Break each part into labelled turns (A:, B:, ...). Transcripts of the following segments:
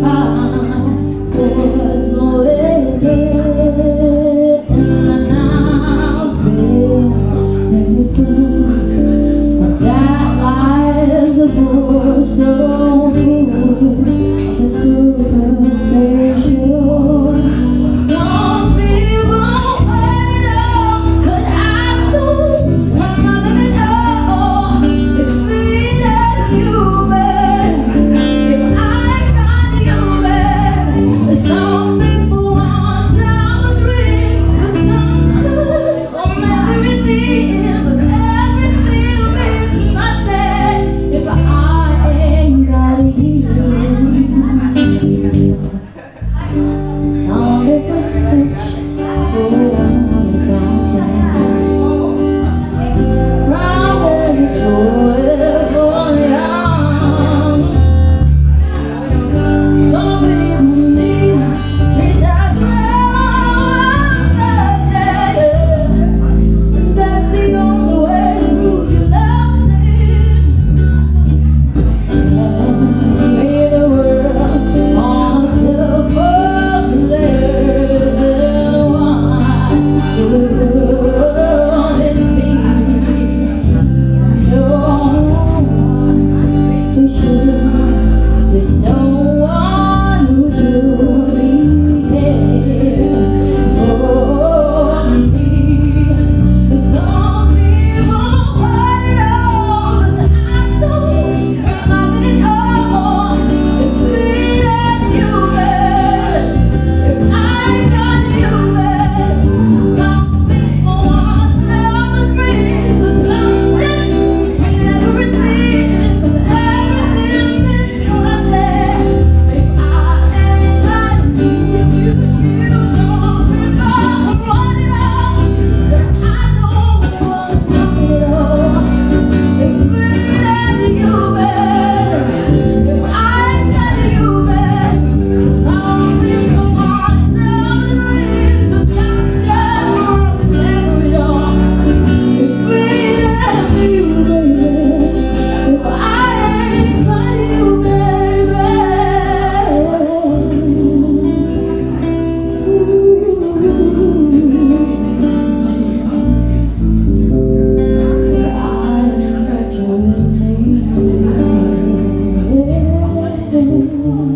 A: far.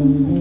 A: Amém.